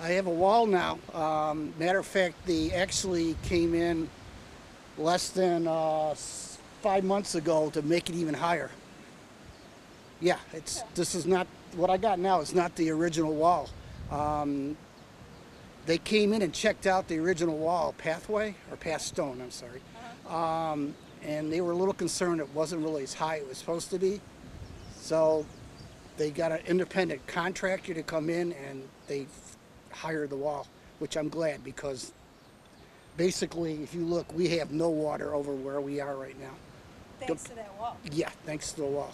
I have a wall now. Um, matter of fact, they actually came in less than uh, five months ago to make it even higher. Yeah, it's this is not what I got now. It's not the original wall. Um, they came in and checked out the original wall pathway or PathStone. I'm sorry, um, and they were a little concerned it wasn't really as high as it was supposed to be. So they got an independent contractor to come in and they hired the wall, which I'm glad because basically, if you look, we have no water over where we are right now. Thanks to that wall. Yeah, thanks to the wall.